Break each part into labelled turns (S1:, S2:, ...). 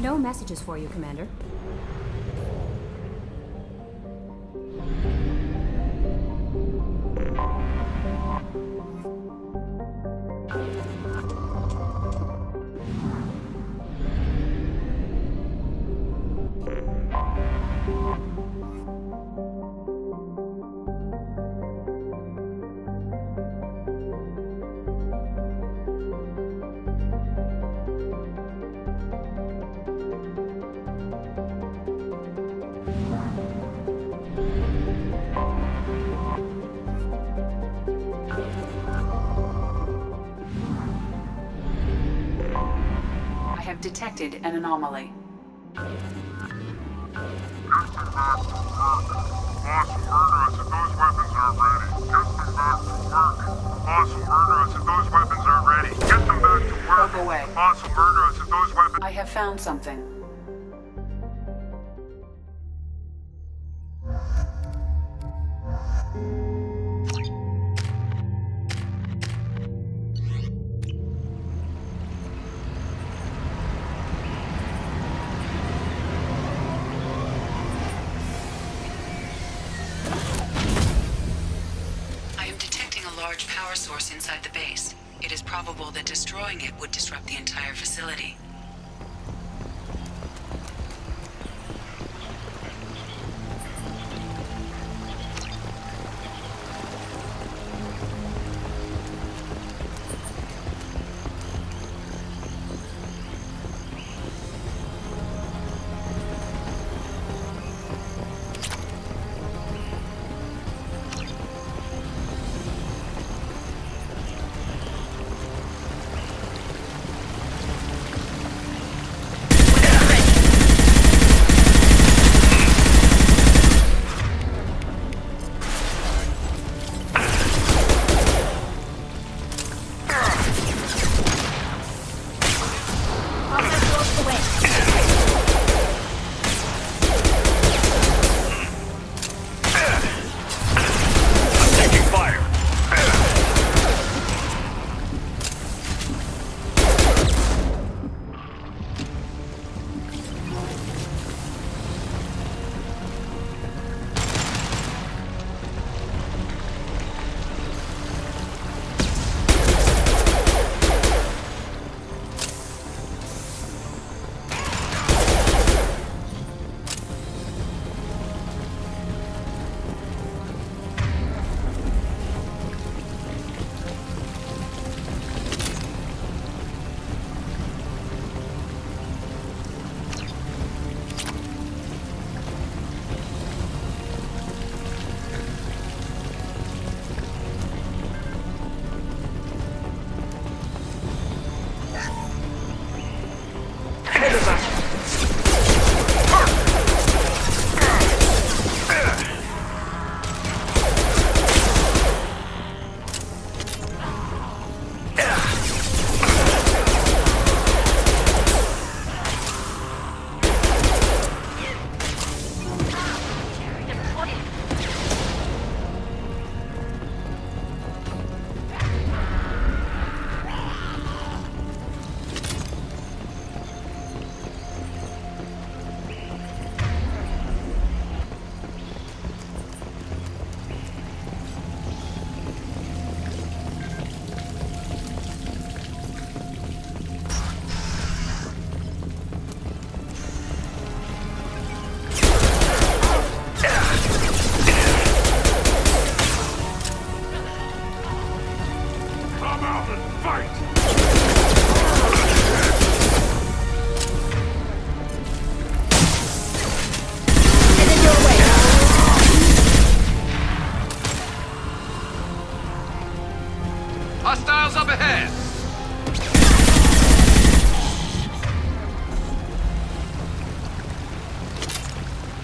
S1: No messages for you, Commander.
S2: Have detected an anomaly.
S3: Murderous, if those weapons are ready, get them back to work. Awesome, Murderous, if those weapons are ready, get them back to work.
S2: Probe away.
S3: Murderous, if those weapons...
S2: I have found something.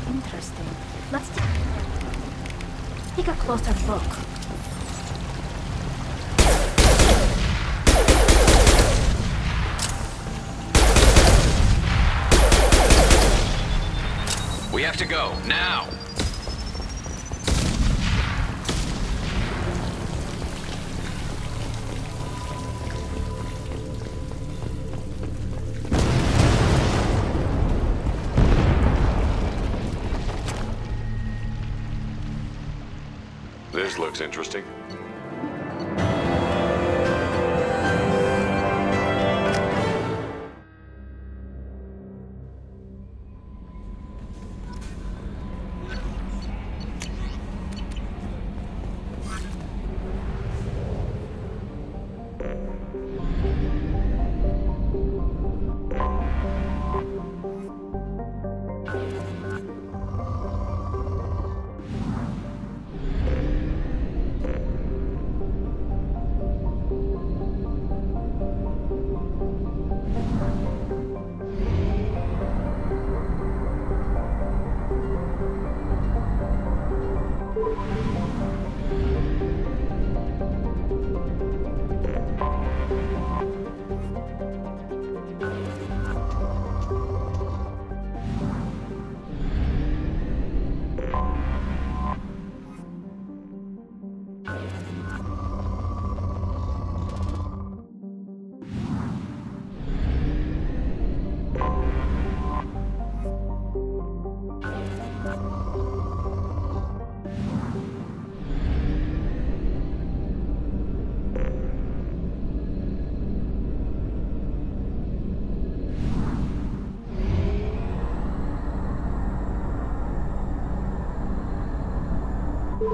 S1: Interesting. Let's take a closer look.
S4: We have to go now. Interesting.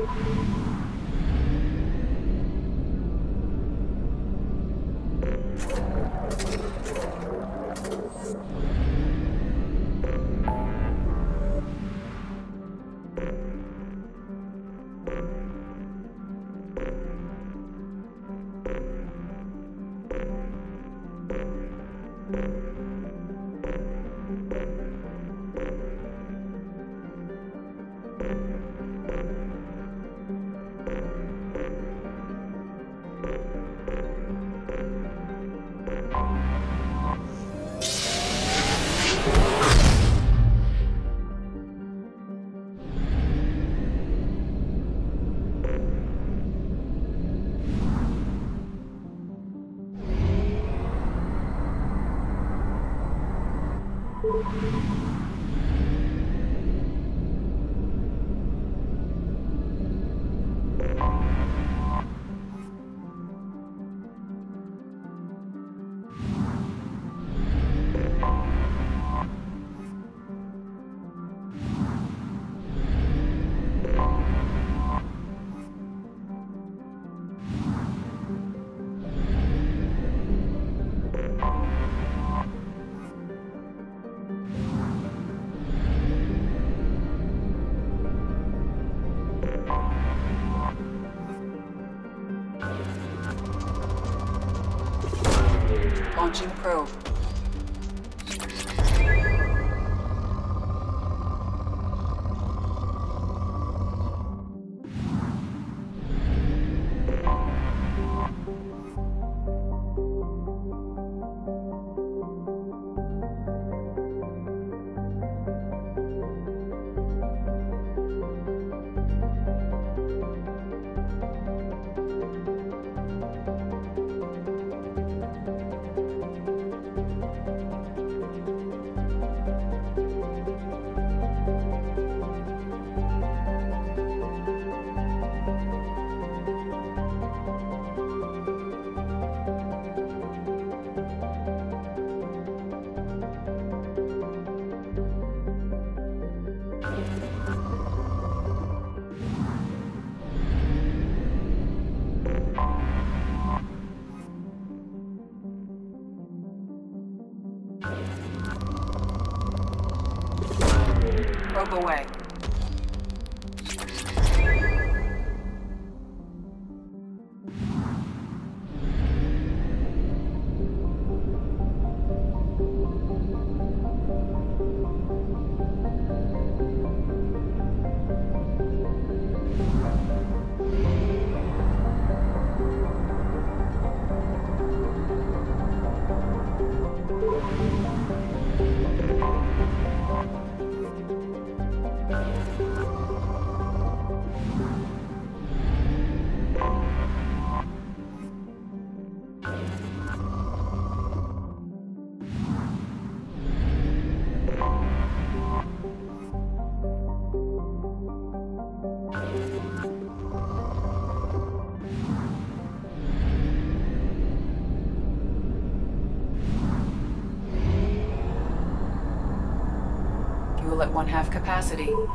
S2: Launching あ。Probe capacity.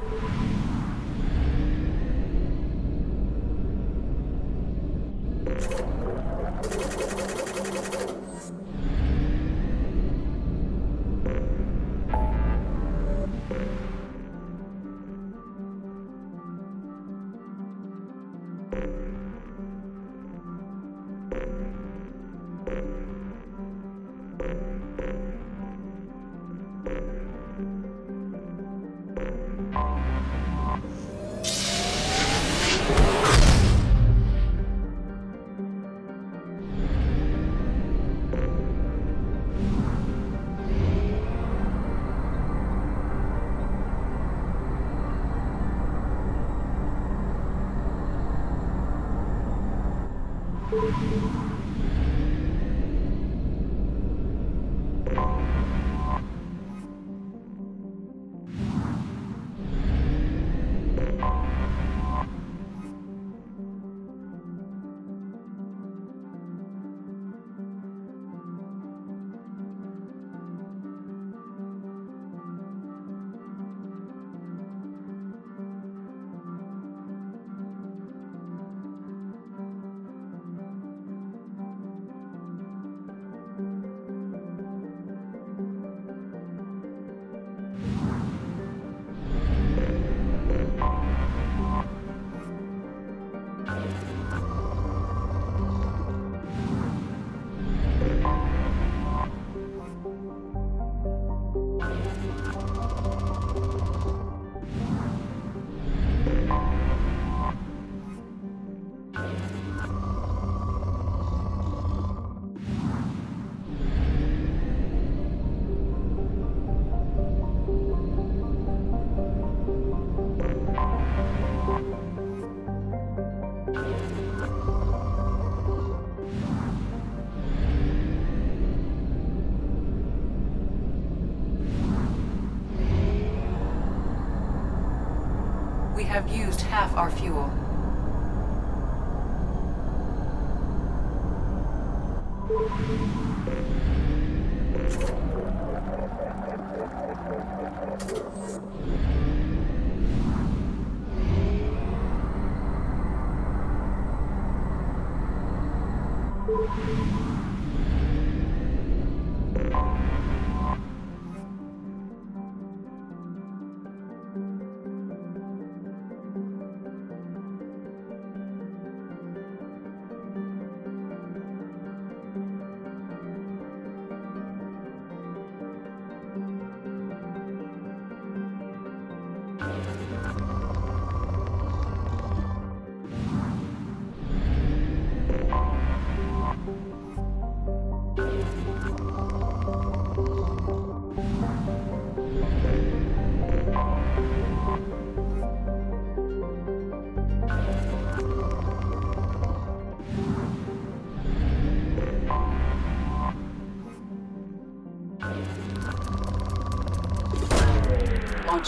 S2: Half our fuel.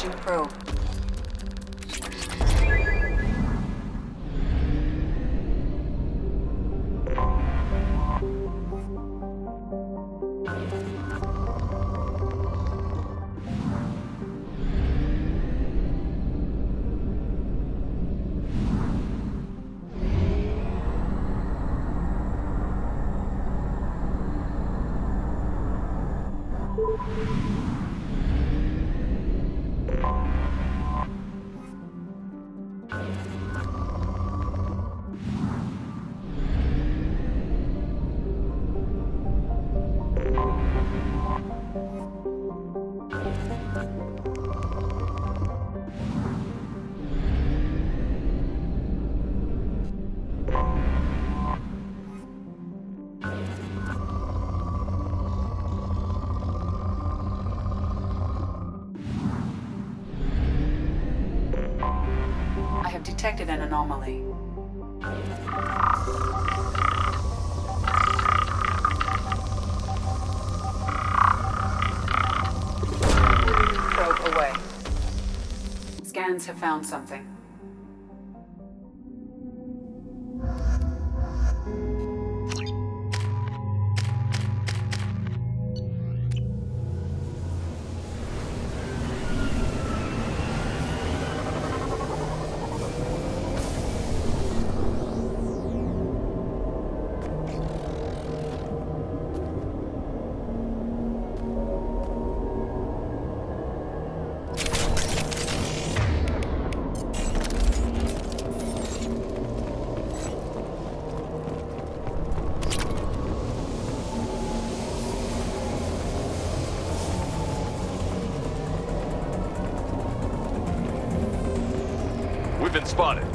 S2: Launching probe. I detected an anomaly. Probe away. Scans have found something.
S4: Been spotted.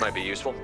S4: Might be useful.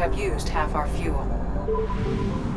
S2: Have used half our fuel.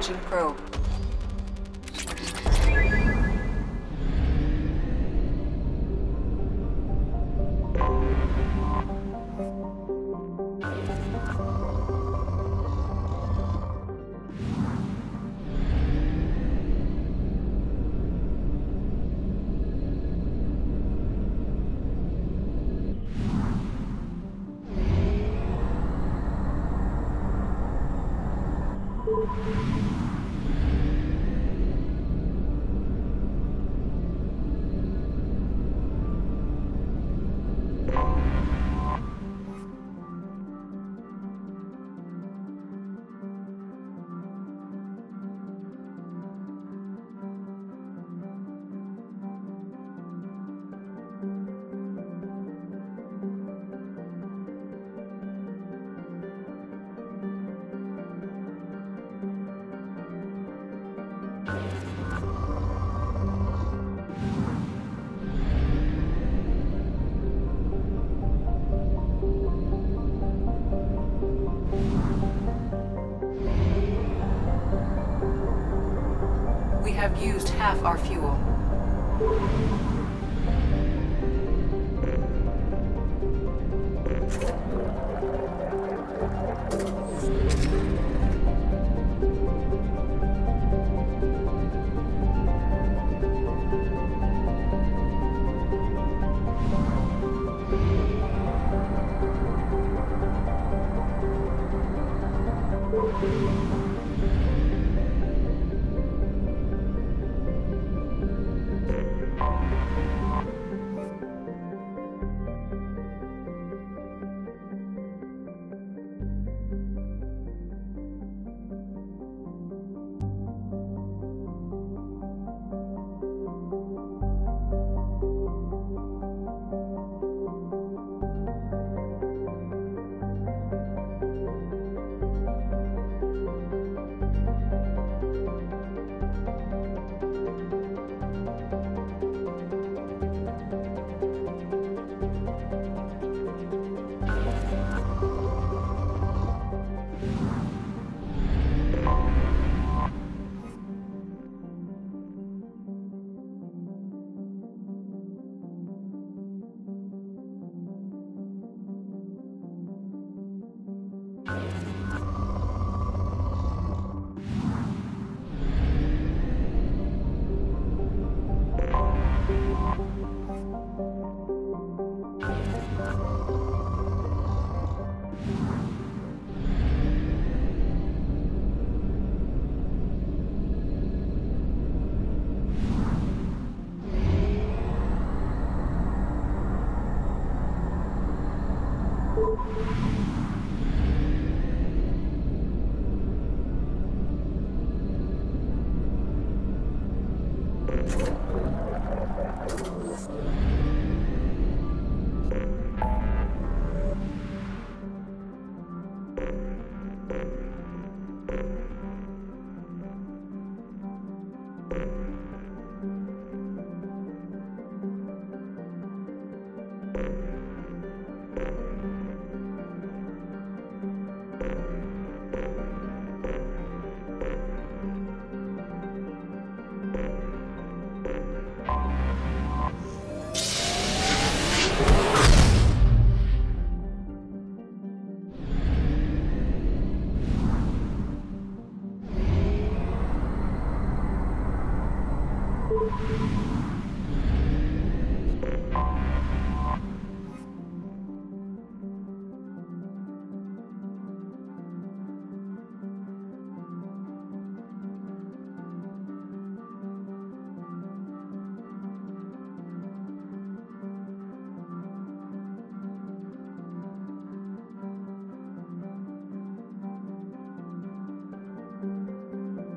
S2: Launching probe. Half our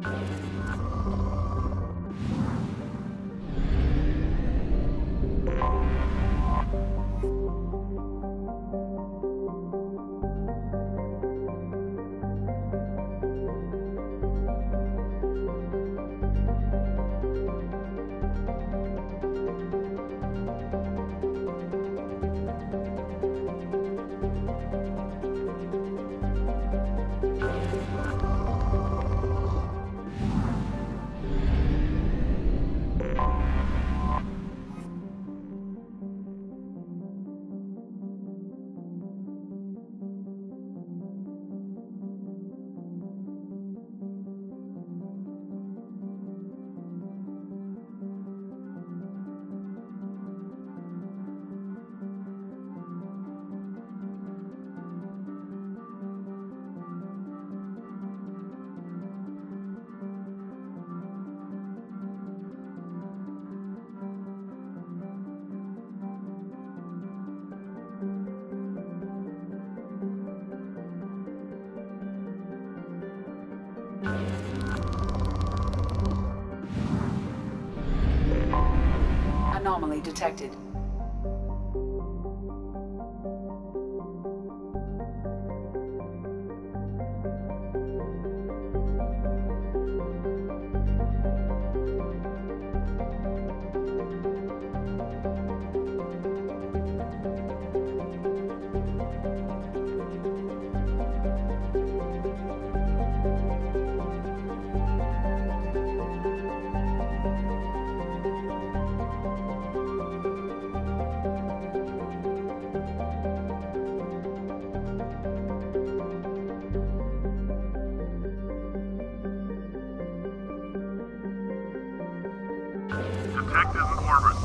S2: fuel. Detected.
S3: In orbit.